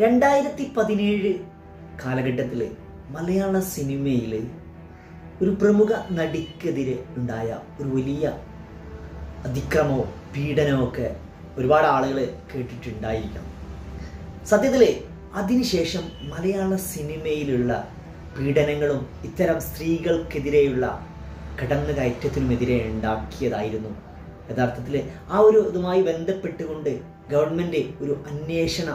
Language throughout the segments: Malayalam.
രണ്ടായിരത്തി പതിനേഴ് കാലഘട്ടത്തിൽ മലയാള സിനിമയിൽ ഒരു പ്രമുഖ നടിക്കെതിരെ ഉണ്ടായ ഒരു വലിയ അതിക്രമോ പീഡനമോ ഒക്കെ ഒരുപാട് ആളുകൾ കേട്ടിട്ടുണ്ടായിരിക്കണം. സത്യത്തിൽ അതിനുശേഷം മലയാള സിനിമയിലുള്ള പീഡനങ്ങളും ഇത്തരം സ്ത്രീകൾക്കെതിരെയുള്ള കടന്നുകയറ്റത്തിനുമെതിരെ ഉണ്ടാക്കിയതായിരുന്നു. യഥാർത്ഥത്തിൽ ആ ഒരു ഇതുമായി ബന്ധപ്പെട്ടുകൊണ്ട് ഗവൺമെന്റ് ഒരു അന്വേഷണ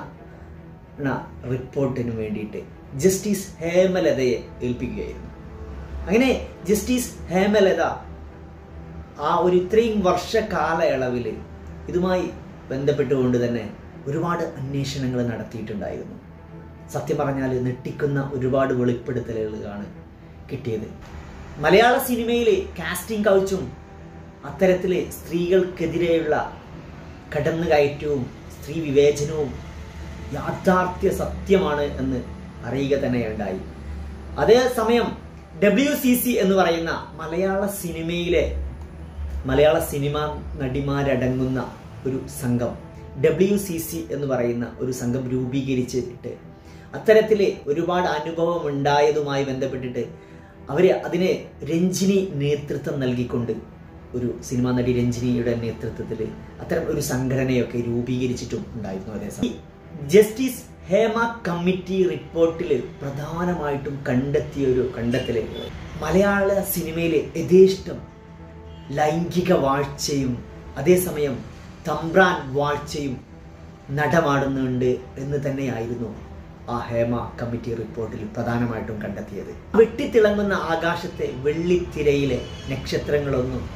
റിപ്പോർട്ടിന് വേണ്ടിയിട്ട് ജസ്റ്റിസ് ഹേമലതയെ ഏൽപ്പിക്കുകയായിരുന്നു. അങ്ങനെ ജസ്റ്റിസ് ഹേമലത ആ ഒരു ഇത്രയും വർഷ കാലയളവിൽ ഇതുമായി ബന്ധപ്പെട്ടുകൊണ്ട് തന്നെ ഒരുപാട് അന്വേഷണങ്ങൾ നടത്തിയിട്ടുണ്ടായിരുന്നു. സത്യം പറഞ്ഞാൽ നെട്ടിക്കുന്ന ഒരുപാട് വെളിപ്പെടുത്തലുകളാണ് കിട്ടിയത്. മലയാള സിനിമയിലെ കാസ്റ്റിംഗ് കൗച്ചും അത്തരത്തിൽ സ്ത്രീകൾക്കെതിരെയുള്ള കടന്നുകയറ്റവും സ്ത്രീ വിവേചനവും യാഥാർത്ഥ്യ സത്യമാണ് എന്ന് അറിയുക തന്നെയുണ്ടായി. അതേസമയം ഡബ്ല്യു സി സി എന്ന് പറയുന്ന മലയാള സിനിമയിലെ മലയാള സിനിമ നടിമാരടങ്ങുന്ന ഒരു സംഘം ഡബ്ല്യു സി സി എന്ന് പറയുന്ന ഒരു സംഘം രൂപീകരിച്ചിട്ട് അത്തരത്തിലെ ഒരുപാട് അനുഭവം ഉണ്ടായതുമായി ബന്ധപ്പെട്ടിട്ട് അവർ അതിനെ രഞ്ജിനി നേതൃത്വം നൽകിക്കൊണ്ട് ഒരു സിനിമാ നടി രഞ്ജിനിയുടെ നേതൃത്വത്തിൽ അത്തരം ഒരു സംഘടനയൊക്കെ രൂപീകരിച്ചിട്ടും ഉണ്ടായിരുന്നു അതേസമയം ജസ്റ്റിസ് ഹേമ കമ്മിറ്റി റിപ്പോർട്ടിൽ പ്രധാനമായിട്ടും കണ്ടെത്തിയ ഒരു കണ്ടെത്തൽ മലയാള സിനിമയിലെ യഥേഷ്ടം ലൈംഗിക വാഴ്ചയും അതേസമയം തമ്പ്രാൻ വാഴ്ചയും നടമാടുന്നുണ്ട് എന്ന് തന്നെയായിരുന്നു ആ ഹേമ കമ്മിറ്റി റിപ്പോർട്ടിൽ പ്രധാനമായിട്ടും കണ്ടെത്തിയത്. വെട്ടിത്തിളങ്ങുന്ന ആകാശത്തെ വെള്ളിത്തിരയിലെ നക്ഷത്രങ്ങളൊന്നും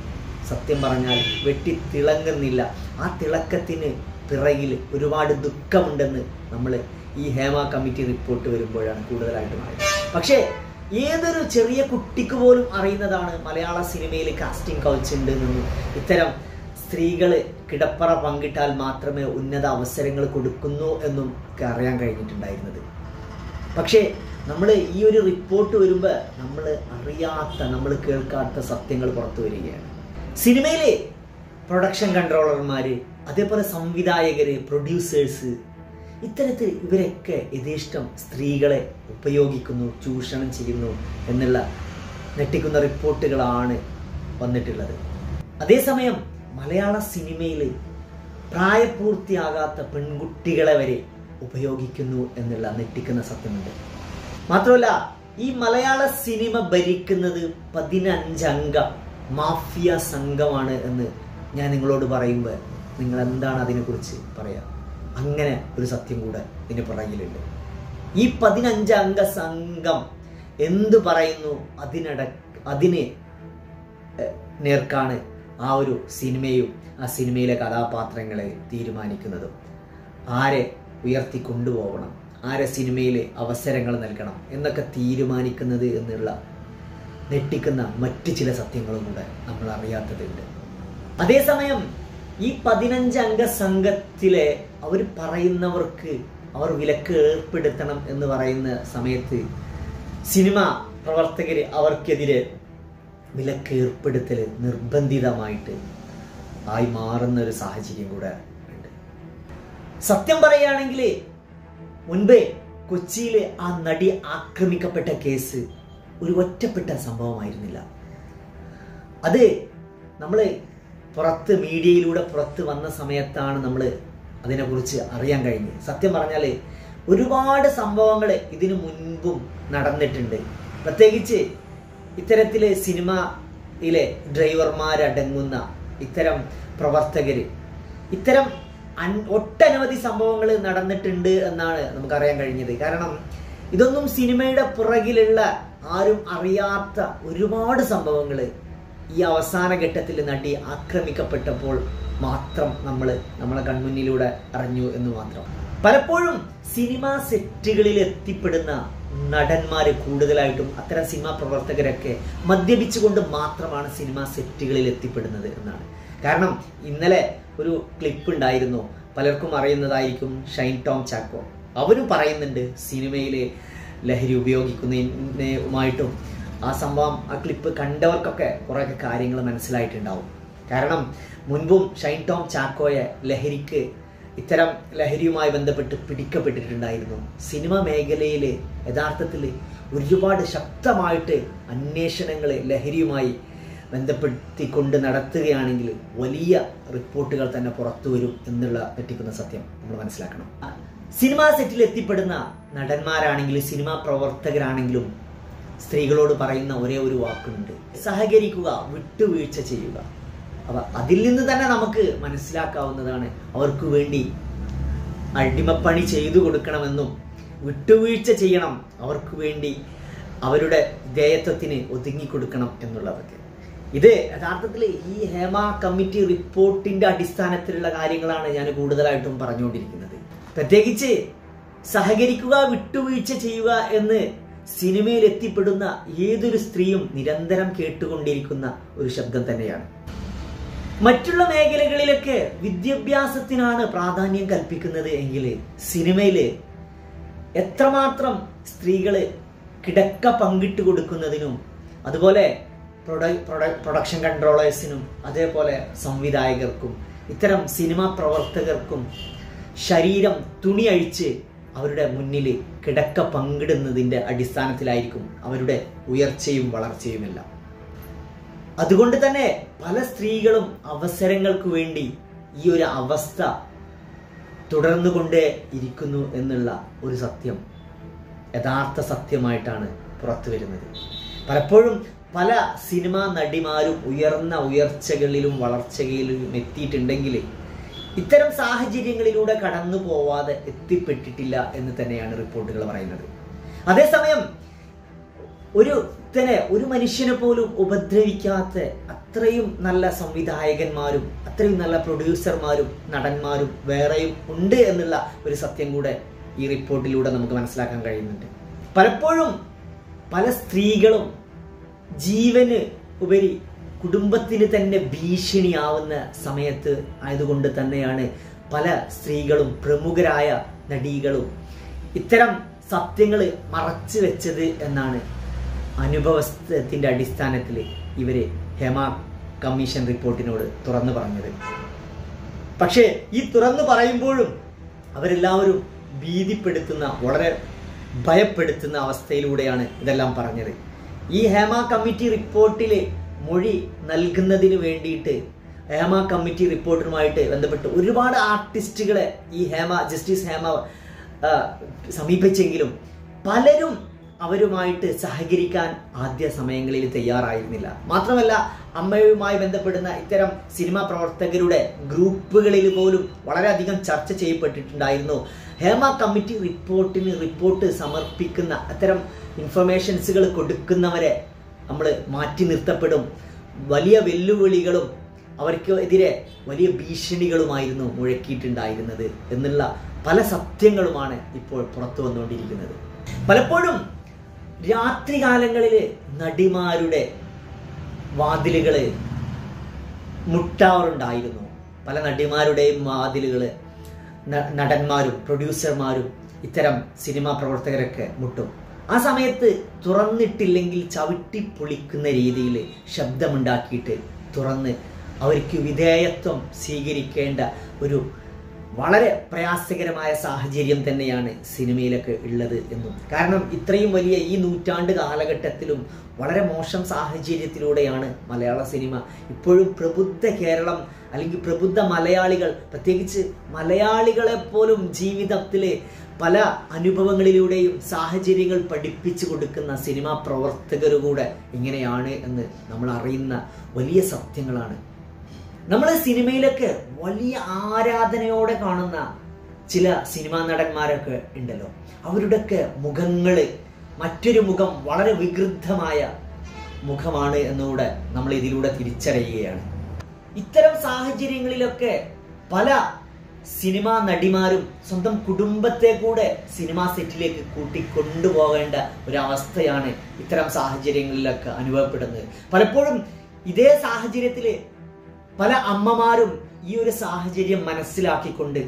സത്യം പറഞ്ഞാൽ വെട്ടിത്തിളങ്ങുന്നില്ല. ആ തിളക്കത്തിന് പിറകിൽ ഒരുപാട് ദുഃഖമുണ്ടെന്ന് നമ്മൾ ഈ ഹേമ കമ്മിറ്റി റിപ്പോർട്ട് വരുമ്പോഴാണ് കൂടുതലായിട്ടും അറിയുന്നത് പക്ഷേ ഏതൊരു ചെറിയ കുട്ടിക്ക് പോലും അറിയുന്നതാണ് മലയാള സിനിമയിൽ കാസ്റ്റിംഗ് കൗച്ച് ഉണ്ട് എന്നും ഇത്തരം സ്ത്രീകൾ കിടപ്പറ പങ്കിട്ടാൽ മാത്രമേ ഉന്നത അവസരങ്ങൾ കൊടുക്കുന്നു എന്നും ഒക്കെ അറിയാൻ കഴിഞ്ഞിട്ടുണ്ടായിരുന്നത്. പക്ഷേ നമ്മൾ ഈ ഒരു റിപ്പോർട്ട് വരുമ്പോൾ നമ്മൾ അറിയാത്ത നമ്മൾ കേൾക്കാത്ത സത്യങ്ങൾ പുറത്തു വരികയാണ്. സിനിമയിലെ പ്രൊഡക്ഷൻ കൺട്രോളർമാർ അതേപോലെ സംവിധായകർ പ്രൊഡ്യൂസേഴ്സ് ഇത്തരത്തിൽ ഇവരൊക്കെ യഥേഷ്ടം സ്ത്രീകളെ ഉപയോഗിക്കുന്നു ചൂഷണം ചെയ്യുന്നു എന്നുള്ള ഞെട്ടിക്കുന്ന റിപ്പോർട്ടുകളാണ് വന്നിട്ടുള്ളത്. അതേസമയം മലയാള സിനിമയിൽ പ്രായപൂർത്തിയാകാത്ത പെൺകുട്ടികളെ വരെ ഉപയോഗിക്കുന്നു എന്നുള്ള ഞെട്ടിക്കുന്ന സത്യമുണ്ട്. മാത്രമല്ല ഈ മലയാള സിനിമ ഭരിക്കുന്നത് പതിനഞ്ചംഗ മാഫിയ സംഘമാണ് എന്ന് ഞാൻ നിങ്ങളോട് പറയുമ്പോൾ നിങ്ങൾ എന്താണ് അതിനെക്കുറിച്ച് പറയുക അങ്ങനെ ഒരു സത്യം കൂടെ ഇതിന് പുറകിലുണ്ട്. ഈ പതിനഞ്ച് അംഗ സംഘം എന്ത് പറയുന്നു? അതിനട അതിന് നേർക്കാണ് ആ ഒരു സിനിമയും ആ സിനിമയിലെ കഥാപാത്രങ്ങളെ തീരുമാനിക്കുന്നതും. ആരെ ഉയർത്തി കൊണ്ടുപോകണം ആരെ സിനിമയിൽ അവസരങ്ങൾ നൽകണം? എന്നൊക്കെ തീരുമാനിക്കുന്നത് എന്നുള്ള ഞെട്ടിക്കുന്ന മറ്റ് ചില സത്യങ്ങളും കൂടെ നമ്മൾ അറിയാത്തതുണ്ട് അതേസമയം ഈ പതിനഞ്ചംഗ സംഘത്തിലെ അവർ പറയുന്നവർക്ക് അവർ വിലക്ക് ഏർപ്പെടുത്തണം എന്ന് പറയുന്ന സമയത്ത് സിനിമ പ്രവർത്തകർ അവർക്കെതിരെ വിലക്ക് ഏർപ്പെടുത്തൽ നിർബന്ധിതമായിട്ട് ആയി മാറുന്ന ഒരു സാഹചര്യം കൂടെ ഉണ്ട്. സത്യം പറയുകയാണെങ്കിൽ മുൻപേ കൊച്ചിയിലെ ആ നടി ആക്രമിക്കപ്പെട്ട കേസ് ഒരു ഒറ്റപ്പെട്ട സംഭവമായിരുന്നില്ല. അത് നമ്മൾ പുറത്ത് മീഡിയയിലൂടെ പുറത്ത് വന്ന സമയത്താണ് നമ്മൾ അതിനെക്കുറിച്ച് അറിയാൻ കഴിഞ്ഞത്. സത്യം പറഞ്ഞാൽ ഒരുപാട് സംഭവങ്ങൾ ഇതിനു മുൻപും നടന്നിട്ടുണ്ട്. പ്രത്യേകിച്ച് ഇത്തരത്തിലെ സിനിമയിലെ ഡ്രൈവർമാരടങ്ങുന്ന ഇത്തരം പ്രവർത്തകർ ഇത്തരം ഒട്ടനവധി സംഭവങ്ങൾ നടന്നിട്ടുണ്ട് എന്നാണ് നമുക്കറിയാൻ കഴിഞ്ഞത്. കാരണം ഇതൊന്നും സിനിമയുടെ പുറകിലുള്ള ആരും അറിയാത്ത ഒരുപാട് സംഭവങ്ങൾ ഈ അവസാന ഘട്ടത്തിൽ നടി ആക്രമിക്കപ്പെട്ടപ്പോൾ മാത്രം നമ്മൾ നമ്മളെ കൺമുന്നിലൂടെ അറിഞ്ഞു എന്ന് മാത്രം. പലപ്പോഴും സിനിമാ സെറ്റുകളിൽ എത്തിപ്പെടുന്ന നടന്മാർ കൂടുതലായിട്ടും അത്തരം സിനിമാ പ്രവർത്തകരൊക്കെ മദ്യപിച്ചുകൊണ്ട് മാത്രമാണ് സിനിമാ സെറ്റുകളിൽ എത്തിപ്പെടുന്നത് എന്നാണ്. കാരണം ഇന്നലെ ഒരു ക്ലിപ്പ് ഉണ്ടായിരുന്നു. പലർക്കും അറിയുന്നതായിരിക്കും ഷൈൻ ടോം ചാക്കോ. അവരും പറയുന്നുണ്ട് സിനിമയിലെ ലഹരി ഉപയോഗിക്കുന്നതുമായിട്ടും ആ സംഭവം ആ ക്ലിപ്പ് കണ്ടവർക്കൊക്കെ കുറേയൊക്കെ കാര്യങ്ങൾ മനസ്സിലായിട്ടുണ്ടാവും. കാരണം മുൻപും ഷൈൻ ടോം ചാക്കോയെ ലഹരിക്ക് ഇത്തരം ലഹരിയുമായി ബന്ധപ്പെട്ട് പിടിക്കപ്പെട്ടിട്ടുണ്ടായിരുന്നു. സിനിമ മേഖലയിൽ യഥാർത്ഥത്തിൽ ഒരുപാട് ശക്തമായിട്ട് അന്വേഷണങ്ങൾ ലഹരിയുമായി ബന്ധപ്പെടുത്തിക്കൊണ്ട് നടത്തുകയാണെങ്കിൽ വലിയ റിപ്പോർട്ടുകൾ തന്നെ പുറത്തു വരും എന്നുള്ള തെറ്റിക്കുന്ന സത്യം നമ്മൾ മനസ്സിലാക്കണം. സിനിമാ സെറ്റിൽ എത്തിപ്പെടുന്ന നടന്മാരാണെങ്കിലും സിനിമാ പ്രവർത്തകരാണെങ്കിലും സ്ത്രീകളോട് പറയുന്ന ഒരേ ഒരു വാക്കുണ്ട്. സഹകരിക്കുക വിട്ടുവീഴ്ച ചെയ്യുക. അവ അതിൽ നിന്ന് തന്നെ നമുക്ക് മനസ്സിലാക്കാവുന്നതാണ് അവർക്ക് വേണ്ടി അടിമപ്പണി ചെയ്തു കൊടുക്കണമെന്നും വിട്ടുവീഴ്ച ചെയ്യണം അവർക്ക് വേണ്ടി അവരുടെ ദേയത്വത്തിന് ഒതുങ്ങിക്കൊടുക്കണം എന്നുള്ളതൊക്കെ. ഇത് യഥാർത്ഥത്തിൽ ഈ ഹേമ കമ്മിറ്റി റിപ്പോർട്ടിന്റെ അടിസ്ഥാനത്തിലുള്ള കാര്യങ്ങളാണ് ഞാൻ കൂടുതലായിട്ടും പറഞ്ഞുകൊണ്ടിരിക്കുന്നത്. പ്രത്യേകിച്ച് സഹകരിക്കുക വിട്ടുവീഴ്ച ചെയ്യുക എന്ന് സിനിമയിൽ എത്തിപ്പെടുന്ന ഏതൊരു സ്ത്രീയും നിരന്തരം കേട്ടുകൊണ്ടിരിക്കുന്ന ഒരു ശബ്ദം തന്നെയാണ്. മറ്റുള്ള മേഖലകളിലൊക്കെ വിദ്യാഭ്യാസത്തിനാണ് പ്രാധാന്യം കൽപ്പിക്കുന്നത് എങ്കിൽ സിനിമയിൽ എത്രമാത്രം സ്ത്രീകൾ കിടക്ക പങ്കിട്ട് കൊടുക്കുന്നതിനും അതുപോലെ പ്രൊഡക്ഷൻ കൺട്രോളേഴ്സിനും അതേപോലെ സംവിധായകർക്കും ഇത്തരം സിനിമാ പ്രവർത്തകർക്കും ശരീരം തുണി അഴിച്ച് അവരുടെ മുന്നിൽ കിടക്ക പങ്കിടുന്നതിന്റെ അടിസ്ഥാനത്തിലായിരിക്കും അവരുടെ ഉയർച്ചയും വളർച്ചയുമെല്ലാം. അതുകൊണ്ട് തന്നെ പല സ്ത്രീകളും അവസരങ്ങൾക്ക് വേണ്ടി ഈ ഒരു അവസ്ഥ തുടർന്നുകൊണ്ടേ ഇരിക്കുന്നു എന്നുള്ള ഒരു സത്യം യഥാർത്ഥ സത്യമായിട്ടാണ് പുറത്തു വരുന്നത്. പലപ്പോഴും പല സിനിമാ നടിമാരും ഉയർന്ന ഉയർച്ചകളിലും വളർച്ചകളിലും എത്തിയിട്ടുണ്ടെങ്കിൽ ഇത്തരം സാഹചര്യങ്ങളിലൂടെ കടന്നു പോവാതെ എത്തിപ്പെട്ടിട്ടില്ല എന്ന് തന്നെയാണ് റിപ്പോർട്ടുകൾ പറയുന്നത്. അതേസമയം ഒരു തന്നെ ഒരു മനുഷ്യനെ പോലും ഉപദ്രവിക്കാത്ത അത്രയും നല്ല സംവിധായകന്മാരും അത്രയും നല്ല പ്രൊഡ്യൂസർമാരും നടന്മാരും വേറെയും ഉണ്ട് എന്നുള്ള ഒരു സത്യം കൂടെ ഈ റിപ്പോർട്ടിലൂടെ നമുക്ക് മനസ്സിലാക്കാൻ കഴിയുന്നുണ്ട്. പലപ്പോഴും പല സ്ത്രീകളും ജീവന് ഉപരി കുടുംബത്തിന് തന്നെ ഭീഷണിയാവുന്ന സമയത്ത് ആയതുകൊണ്ട് തന്നെയാണ് പല സ്ത്രീകളും പ്രമുഖരായ നടികളും ഇത്തരം സത്യങ്ങൾ മറച്ചു വെച്ചത് എന്നാണ് അനുഭവത്തിന്റെ അടിസ്ഥാനത്തിൽ ഇവർ ഹേമ കമ്മീഷൻ റിപ്പോർട്ടിനോട് തുറന്നു പറഞ്ഞത്. പക്ഷേ ഈ തുറന്നു പറയുമ്പോഴും അവരെല്ലാവരും ഭീതിപ്പെടുത്തുന്ന വളരെ ഭയപ്പെടുത്തുന്ന അവസ്ഥയിലൂടെയാണ് ഇതെല്ലാം പറഞ്ഞത്. ഈ ഹേമ കമ്മിറ്റി റിപ്പോർട്ടിൽ മൊഴി നൽകുന്നതിന് വേണ്ടിയിട്ട് ഹേമ കമ്മിറ്റി റിപ്പോർട്ടറുമായിട്ട് ബന്ധപ്പെട്ട് ഒരുപാട് ആർട്ടിസ്റ്റുകളെ ഈ ഹേമ ജസ്റ്റിസ് ഹേമ സമീപിച്ചെങ്കിലും പലരും അവരുമായിട്ട് സഹകരിക്കാൻ ആദ്യ സമയങ്ങളിൽ തയ്യാറായിരുന്നില്ല. മാത്രമല്ല അമ്മയുമായി ബന്ധപ്പെടുന്ന ഇത്തരം സിനിമാ പ്രവർത്തകരുടെ ഗ്രൂപ്പുകളിൽ പോലും വളരെയധികം ചർച്ച ചെയ്യപ്പെട്ടിട്ടുണ്ടായിരുന്നു. ഹേമ കമ്മിറ്റി റിപ്പോർട്ടിന് റിപ്പോർട്ട് സമർപ്പിക്കുന്ന അത്തരം ഇൻഫർമേഷൻസുകൾ കൊടുക്കുന്നവരെ നമ്മൾ മാറ്റി നിർത്തപ്പെടും. വലിയ വെല്ലുവിളികളും അവർക്ക് എതിരെ വലിയ ഭീഷണികളുമായിരുന്നു മുഴക്കിയിട്ടുണ്ടായിരുന്നത് എന്നുള്ള പല സത്യങ്ങളുമാണ് ഇപ്പോൾ പുറത്തു വന്നുകൊണ്ടിരിക്കുന്നത്. പലപ്പോഴും രാത്രികാലങ്ങളിൽ നടിമാരുടെ വാതിലുകൾ മുട്ടാറുണ്ടായിരുന്നു. പല നടിമാരുടെയും വാതിലുകൾ നടന്മാരും പ്രൊഡ്യൂസർമാരും ഇത്തരം സിനിമാ പ്രവർത്തകരൊക്കെ മുട്ടും. ആ സമയത്ത് തുറന്നിട്ടില്ലെങ്കിൽ ചവിട്ടി പൊളിക്കുന്ന രീതിയിൽ ശബ്ദമുണ്ടാക്കിയിട്ട് തുറന്ന് അവർക്ക് വിധേയത്വം സ്വീകരിക്കേണ്ട ഒരു വളരെ പ്രയാസകരമായ സാഹചര്യം തന്നെയാണ് സിനിമയിലൊക്കെ ഉള്ളത് എന്നും. കാരണം ഇത്രയും വലിയ ഈ നൂറ്റാണ്ട് കാലഘട്ടത്തിലും വളരെ മോശം സാഹചര്യത്തിലൂടെയാണ് മലയാള സിനിമ ഇപ്പോഴും പ്രബുദ്ധ കേരളം അല്ലെങ്കിൽ പ്രബുദ്ധ മലയാളികൾ പ്രത്യേകിച്ച് മലയാളികളെ പോലും ജീവിതത്തിലെ പല അനുഭവങ്ങളിലൂടെയും സാഹചര്യങ്ങൾ പഠിപ്പിച്ചു കൊടുക്കുന്ന സിനിമാ പ്രവർത്തകരുകൂടെ ഇങ്ങനെയാണ് എന്ന് നമ്മൾ അറിയുന്ന വലിയ സത്യങ്ങളാണ്. നമ്മൾ സിനിമയിലൊക്കെ വലിയ ആരാധനയോടെ കാണുന്ന ചില സിനിമാ നടന്മാരൊക്കെ ഉണ്ടല്ലോ. അവരുടെയൊക്കെ മുഖങ്ങൾ മറ്റൊരു മുഖം വളരെ വികൃതമായ മുഖമാണ് എന്നുകൂടെ നമ്മൾ ഇതിലൂടെ തിരിച്ചറിയുകയാണ്. ഇത്തരം സാഹചര്യങ്ങളിലൊക്കെ പല സിനിമാ നടിമാരും സ്വന്തം കുടുംബത്തെ കൂടെ സിനിമാ സെറ്റിലേക്ക് കൂട്ടിക്കൊണ്ടുപോകേണ്ട ഒരു ഒരവസ്ഥയാണ് ഇത്തരം സാഹചര്യങ്ങളിലൊക്കെ അനുഭവപ്പെടുന്നത്. പലപ്പോഴും ഇതേ സാഹചര്യത്തിൽ പല അമ്മമാരും ഈ ഒരു സാഹചര്യം മനസ്സിലാക്കിക്കൊണ്ട്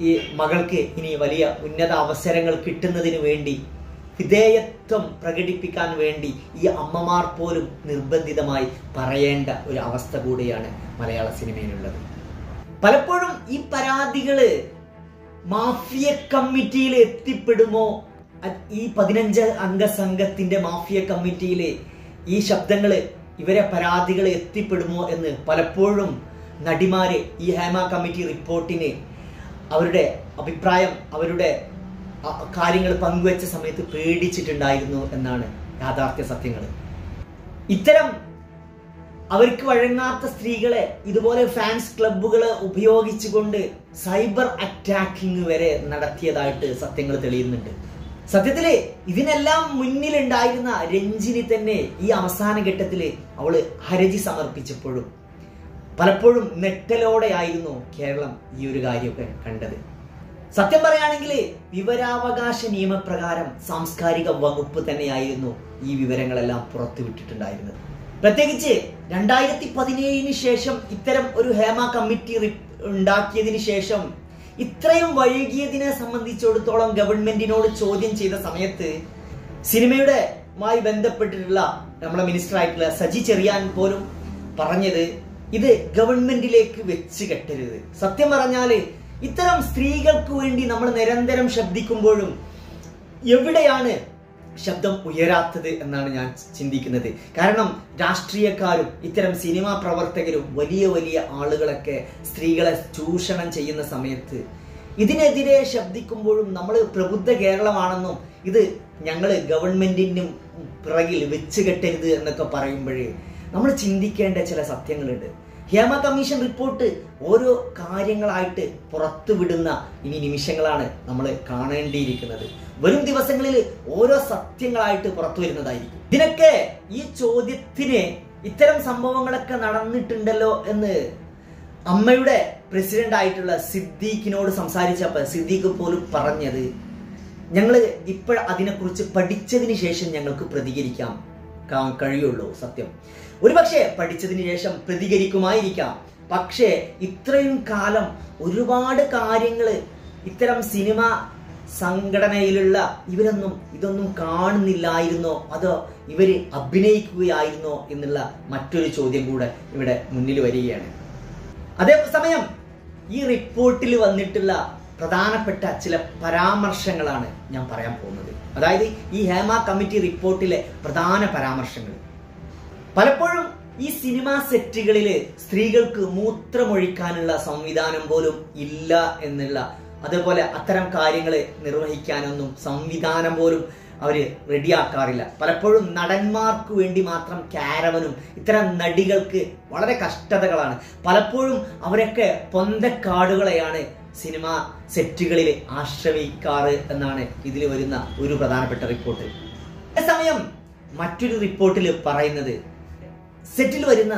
ഈ മകൾക്ക് ഇനി വലിയ ഉന്നത അവസരങ്ങൾ കിട്ടുന്നതിന് വേണ്ടി വിധേയത്വം പ്രകടിപ്പിക്കാൻ വേണ്ടി ഈ അമ്മമാർ പോലും നിർബന്ധിതമായി പറയേണ്ട ഒരു അവസ്ഥ കൂടിയാണ് മലയാള സിനിമയിലുള്ളത്. പലപ്പോഴും ഈ പരാതികൾ മാഫിയ കമ്മിറ്റിയിൽ എത്തിപ്പെടുമോ? ഈ പതിനഞ്ച് അംഗ സംഘത്തിന്റെ മാഫിയ കമ്മിറ്റിയിലെ ഈ ശബ്ദങ്ങൾ ഇവരെ പരാതികൾ എത്തിപ്പെടുമോ എന്ന് പലപ്പോഴും നടിമാരെ ഈ ഹേമ കമ്മിറ്റി റിപ്പോർട്ടിനെ അവരുടെ അഭിപ്രായം അവരുടെ കാര്യങ്ങൾ പങ്കുവച്ച സമയത്ത് പേടിച്ചിട്ടുണ്ടായിരുന്നു എന്നാണ് യാഥാർത്ഥ്യ സത്യങ്ങൾ ഇത്തരം അവർക്ക് വഴങ്ങാത്ത സ്ത്രീകളെ ഇതുപോലെ ഫാൻസ് ക്ലബുകൾ ഉപയോഗിച്ചുകൊണ്ട് സൈബർ അറ്റാക്കിംഗ് വരെ നടത്തിയതായിട്ട് സത്യങ്ങൾ തെളിയുന്നുണ്ട്. സത്യത്തിൽ ഇതിനെല്ലാം മുന്നിലുണ്ടായിരുന്ന രഞ്ജിനി തന്നെ ഈ അവസാന ഘട്ടത്തിൽ അവൾ ഹരജി സമർപ്പിച്ചപ്പോഴും പലപ്പോഴും നെട്ടലോടെയായിരുന്നു കേരളം ഈ ഒരു കാര്യമൊക്കെ കണ്ടത്. സത്യം പറയുകയാണെങ്കിൽ വിവരാവകാശ നിയമപ്രകാരം സാംസ്കാരിക വകുപ്പ് തന്നെയായിരുന്നു ഈ വിവരങ്ങളെല്ലാം പുറത്തുവിട്ടിട്ടുണ്ടായിരുന്നത് പ്രത്യേകിച്ച് രണ്ടായിരത്തി പതിനേഴിന് ശേഷം ഇത്തരം ഒരു ഹേമ കമ്മിറ്റി ഉണ്ടാക്കിയതിന് ശേഷം ഇത്രയും വൈകിയതിനെ സംബന്ധിച്ചിടത്തോളം ഗവൺമെന്റിനോട് ചോദ്യം ചെയ്ത സമയത്ത് സിനിമയുടെ മായി ബന്ധപ്പെട്ടിട്ടുള്ള നമ്മുടെ മിനിസ്റ്റർ ആയിട്ടുള്ള സജി ചെറിയാൻ പോലും പറഞ്ഞത് ഇത് ഗവൺമെന്റിലേക്ക് വെച്ച് കെട്ടരുത്. സത്യം പറഞ്ഞാൽ ഇത്തരം സ്ത്രീകൾക്ക് വേണ്ടി നമ്മൾ നിരന്തരം ശബ്ദിക്കുമ്പോഴും എവിടെയാണ് ശബ്ദം ഉയരാത്തത് എന്നാണ് ഞാൻ ചിന്തിക്കുന്നത്. കാരണം രാഷ്ട്രീയക്കാരും ഇത്തരം സിനിമാ പ്രവർത്തകരും വലിയ വലിയ ആളുകളൊക്കെ സ്ത്രീകളെ ചൂഷണം ചെയ്യുന്ന സമയത്ത് ഇതിനെതിരെ ശബ്ദിക്കുമ്പോഴും നമ്മൾ പ്രബുദ്ധ കേരളമാണെന്നും ഇത് ഞങ്ങൾ ഗവൺമെന്റിനും പിറകിൽ വെച്ച് കെട്ടരുത് എന്നൊക്കെ പറയുമ്പോഴേ നമ്മൾ ചിന്തിക്കേണ്ട ചില സത്യങ്ങളുണ്ട്. ഹേമ കമ്മീഷൻ റിപ്പോർട്ട് ഓരോ കാര്യങ്ങളായിട്ട് പുറത്തുവിടുന്ന ഇനി നിമിഷങ്ങളാണ് നമ്മൾ കാണേണ്ടിയിരിക്കുന്നത്. വരും ദിവസങ്ങളിൽ ഓരോ സത്യങ്ങളായിട്ട് പുറത്തു വരുന്നതായിരിക്കും. ഇതിനൊക്കെ ഈ ചോദ്യത്തിന് ഇത്തരം സംഭവങ്ങളൊക്കെ നടന്നിട്ടുണ്ടല്ലോ എന്ന് അമ്മയുടെ പ്രസിഡന്റ് ആയിട്ടുള്ള സിദ്ദീഖിനോട് സംസാരിച്ചപ്പോൾ സിദ്ദീഖ് പോലും പറഞ്ഞത് ഞങ്ങൾ ഇപ്പോൾ അതിനെക്കുറിച്ച് പഠിച്ചതിന് ശേഷം ഞങ്ങൾക്ക് പ്രതികരിക്കാം. കഴിയുള്ളൂ. സത്യം. ഒരുപക്ഷെ പഠിച്ചതിന് ശേഷം പ്രതികരിക്കുമായിരിക്കാം. പക്ഷേ ഇത്രയും കാലം ഒരുപാട് കാര്യങ്ങൾ ഇത്തരം സിനിമ സംഘടനയിലുള്ള ഇവരൊന്നും ഇതൊന്നും കാണുന്നില്ലായിരുന്നോ? അതോ ഇവർ അഭിനയിക്കുകയായിരുന്നോ എന്നുള്ള മറ്റൊരു ചോദ്യം കൂടെ ഇവിടെ മുന്നിൽ വരികയാണ്. അതേസമയം ഈ റിപ്പോർട്ടിൽ വന്നിട്ടുള്ള പ്രധാനപ്പെട്ട ചില പരാമർശങ്ങളാണ് ഞാൻ പറയാൻ പോകുന്നത്. അതായത് ഈ ഹേമ കമ്മിറ്റി റിപ്പോർട്ടിലെ പ്രധാന പരാമർശങ്ങൾ. പലപ്പോഴും ഈ സിനിമാ സെറ്റുകളിൽ സ്ത്രീകൾക്ക് മൂത്രമൊഴിക്കാനുള്ള സംവിധാനം പോലും ഇല്ല എന്നുള്ള അതേപോലെ അത്തരം കാര്യങ്ങൾ നിർവഹിക്കാനൊന്നും സംവിധാനം പോലും അവർ റെഡിയാക്കാറില്ല. പലപ്പോഴും നടന്മാർക്ക് വേണ്ടി മാത്രം ക്യാരവനും ഇത്തരം നടികൾക്ക് വളരെ കഷ്ടതകളാണ്. പലപ്പോഴും അവരൊക്കെ പൊന്തക്കാടുകളെയാണ് സിനിമ സെറ്റുകളിൽ ആശ്രയിക്കാറ് എന്നാണ് ഇതിൽ വരുന്ന ഒരു പ്രധാനപ്പെട്ട റിപ്പോർട്ട്. അതേസമയം മറ്റൊരു റിപ്പോർട്ടിൽ പറയുന്നത് സെറ്റിൽ വരുന്ന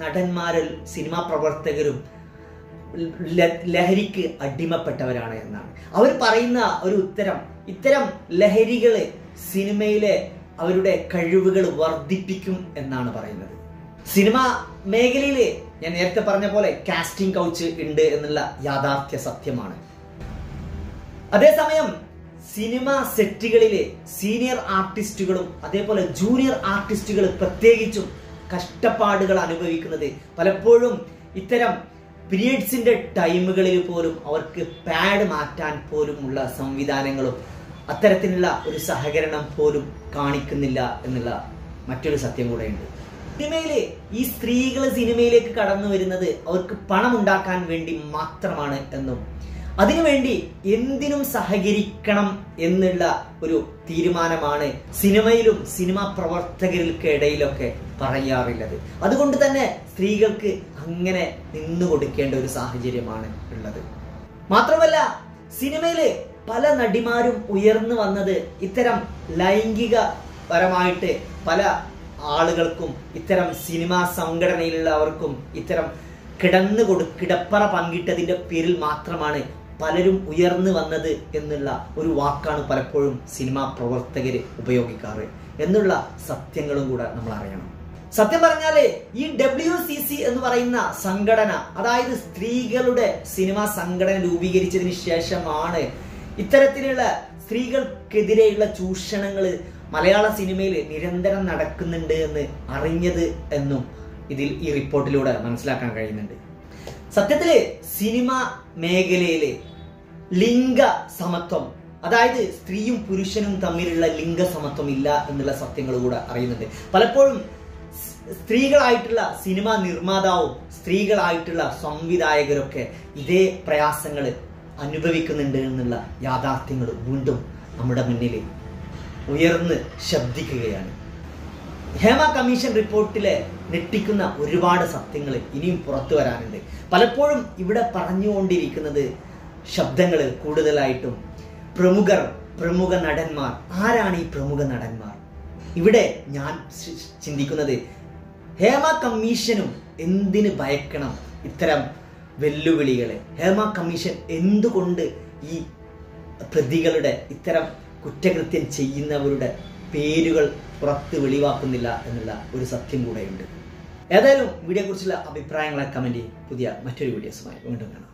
നടന്മാരിൽ സിനിമാ പ്രവർത്തകരും ലഹരിക്ക് അടിമപ്പെട്ടവരാണ് എന്നാണ്. അവർ പറയുന്ന ഒരു ഉത്തരം ഇത്തരം ലഹരികൾ സിനിമയിലെ അവരുടെ കഴിവുകൾ വർദ്ധിപ്പിക്കും എന്നാണ് പറയുന്നത്. സിനിമ മേഖലയിൽ ഞാൻ നേരത്തെ പറഞ്ഞ പോലെ കാസ്റ്റിംഗ് കൗച്ച് ഉണ്ട് എന്നുള്ള യാഥാർത്ഥ്യ സത്യമാണ്. അതേസമയം സിനിമ സെറ്റുകളിലെ സീനിയർ ആർട്ടിസ്റ്റുകളും അതേപോലെ ജൂനിയർ ആർട്ടിസ്റ്റുകൾ പ്രത്യേകിച്ചും കഷ്ടപ്പാടുകൾ അനുഭവിക്കുന്നത്. പലപ്പോഴും ഇത്തരം പീരിയഡ്സിന്റെ ടൈമുകളിൽ പോലും അവർക്ക് പാഡ് മാറ്റാൻ പോലുമുള്ള സംവിധാനങ്ങളും അത്തരത്തിലുള്ള ഒരു സഹകരണം പോലും കാണിക്കുന്നില്ല എന്നുള്ള മറ്റൊരു സത്യം കൂടെയുണ്ട്. സിനിമയിൽ ഈ സ്ത്രീകൾ സിനിമയിലേക്ക് കടന്നു വരുന്നത് അവർക്ക് പണം ഉണ്ടാക്കാൻ വേണ്ടി മാത്രമാണ് എന്നും അതിനുവേണ്ടി എന്തിനും സഹകരിക്കണം എന്നുള്ള ഒരു തീരുമാനമാണ് സിനിമയിലും സിനിമാ പ്രവർത്തകർക്കിടയിലൊക്കെ പറയാറുള്ളത്. അതുകൊണ്ട് തന്നെ സ്ത്രീകൾക്ക് അങ്ങനെ നിന്നു കൊടുക്കേണ്ട ഒരു സാഹചര്യമാണ് ഉള്ളത്. മാത്രമല്ല സിനിമയിൽ പല നടിമാരും ഉയർന്നു വന്നത് ഇത്തരം ലൈംഗിക പരമായിട്ട് പല ആളുകൾക്കും ഇത്തരം സിനിമാ സംഘടനയിലുള്ളവർക്കും ഇത്തരം കിടന്നു കൊടു കിടപ്പറ പങ്കിട്ടതിന്റെ പേരിൽ മാത്രമാണ് പലരും ഉയർന്നു വന്നത് എന്നുള്ള ഒരു വാക്കാണ് പലപ്പോഴും സിനിമാ പ്രവർത്തകർ ഉപയോഗിക്കാറ് എന്നുള്ള സത്യങ്ങളും കൂടെ നമ്മൾ അറിയണം. സത്യം പറഞ്ഞാൽ ഈ ഡബ്ല്യു സി സി എന്ന് പറയുന്ന സംഘടന അതായത് സ്ത്രീകളുടെ സിനിമാ സംഘടന രൂപീകരിച്ചതിന് ശേഷമാണ് ഇത്തരത്തിലുള്ള സ്ത്രീകൾക്കെതിരെയുള്ള ചൂഷണങ്ങൾ മലയാള സിനിമയിൽ നിരന്തരം നടക്കുന്നുണ്ട് എന്ന് അറിഞ്ഞത് എന്നും ഇതിൽ ഈ റിപ്പോർട്ടിലൂടെ മനസ്സിലാക്കാൻ കഴിയുന്നുണ്ട്. സത്യത്തിൽ സിനിമ മേഖലയിൽ ലിംഗ സമത്വം അതായത് സ്ത്രീയും പുരുഷനും തമ്മിലുള്ള ലിംഗ സമത്വം ഇല്ല എന്നുള്ള സത്യങ്ങൾ കൂടെ അറിയുന്നുണ്ട്. പലപ്പോഴും സ്ത്രീകളായിട്ടുള്ള സിനിമാ നിർമ്മാതാവും സ്ത്രീകളായിട്ടുള്ള സംവിധായകരൊക്കെ ഇതേ പ്രയാസങ്ങൾ അനുഭവിക്കുന്നുണ്ട് എന്നുള്ള യാഥാർത്ഥ്യങ്ങൾ വീണ്ടും നമ്മുടെ മുന്നിൽ ഉയർന്ന് ശബ്ദിക്കുകയാണ്. ഹേമ കമ്മീഷൻ റിപ്പോർട്ടിലെ ഞെട്ടിക്കുന്ന ഒരുപാട് സത്യങ്ങൾ ഇനിയും പുറത്തു വരാനുണ്ട്. പലപ്പോഴും ഇവിടെ പറഞ്ഞുകൊണ്ടിരിക്കുന്നത് ശബ്ദങ്ങൾ കൂടുതലായിട്ടും പ്രമുഖർ പ്രമുഖ നടന്മാർ. ആരാണ് ഈ പ്രമുഖ നടന്മാർ? ഇവിടെ ഞാൻ ചിന്തിക്കുന്നത് ഹേമ കമ്മീഷനും എന്തിന് ഭയക്കണം ഇത്തരം വെല്ലുവിളികളെ? ഹേമ കമ്മീഷൻ എന്തുകൊണ്ട് ഈ പ്രതികളുടെ ഇത്തരം കുറ്റകൃത്യം ചെയ്യുന്നവരുടെ പേരുകൾ പുറത്ത് വെളിവാക്കുന്നില്ല എന്നുള്ള ഒരു സത്യം കൂടെയുണ്ട്. ഏതായാലും വീഡിയോയെക്കുറിച്ചുള്ള അഭിപ്രായങ്ങളെ കമന്റ് ചെയ്യും. പുതിയ മറ്റൊരു വീഡിയോസുമായി വീണ്ടും കാണാം.